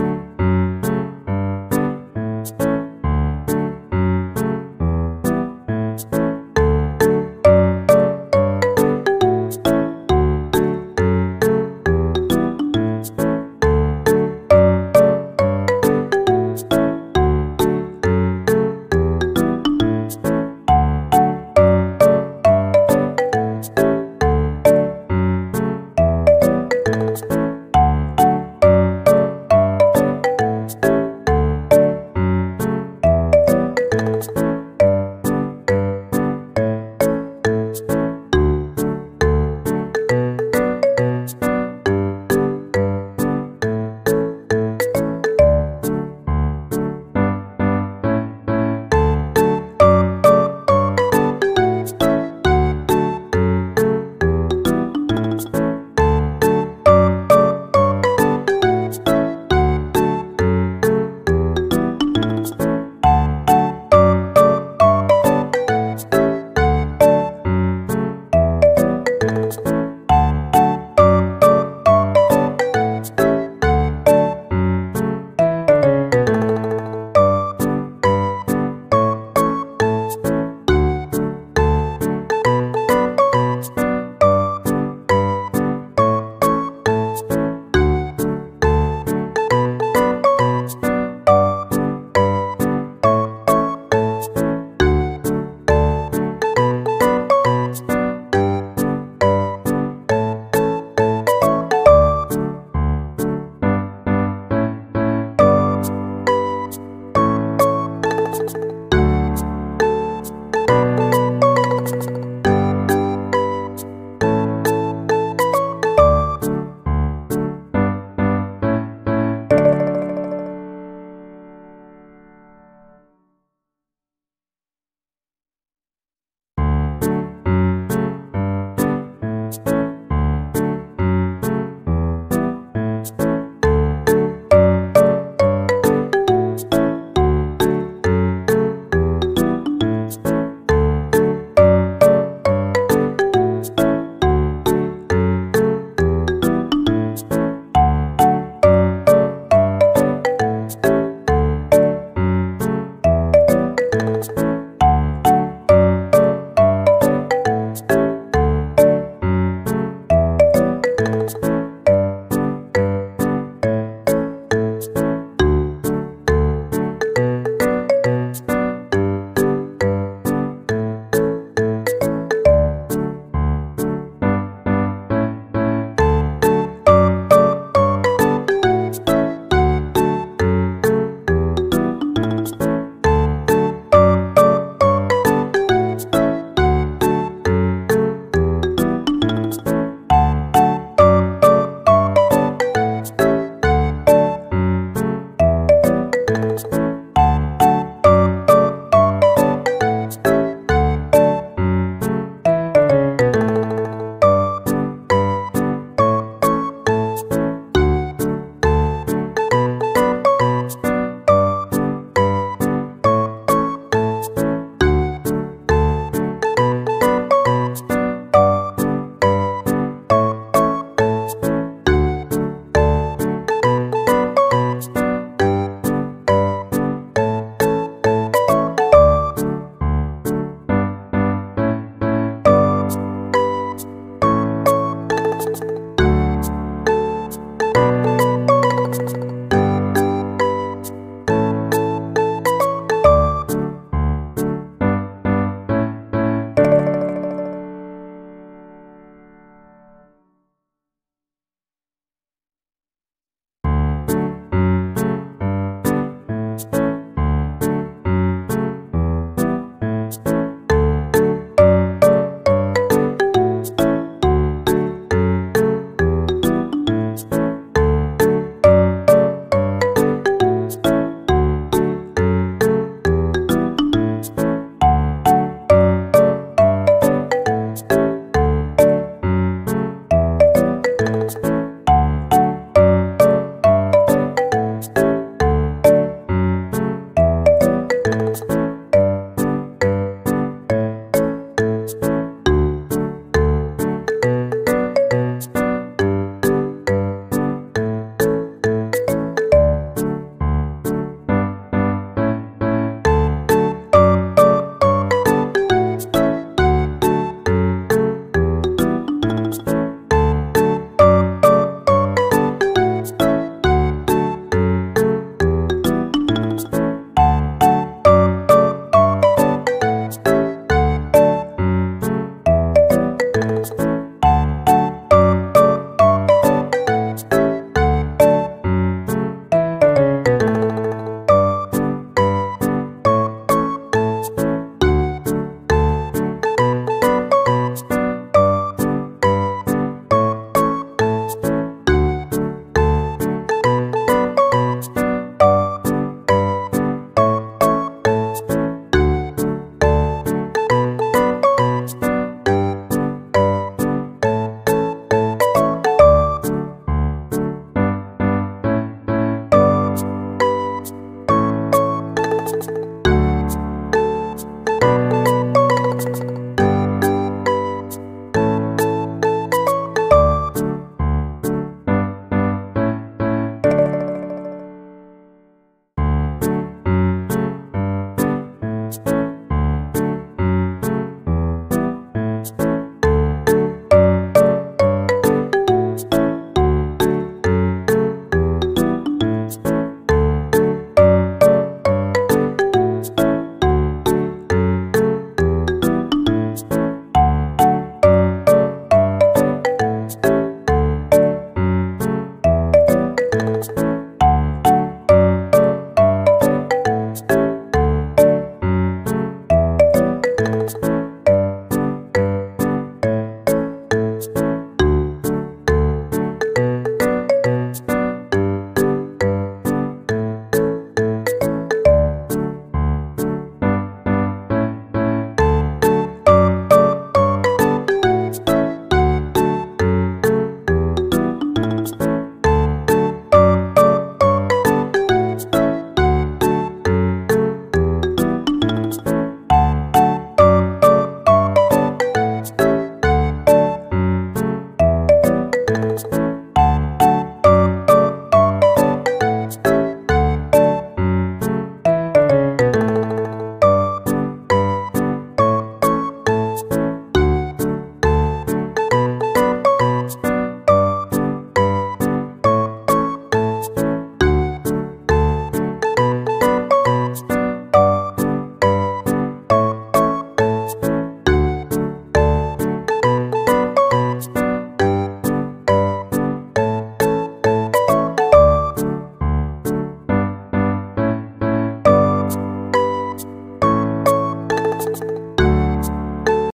you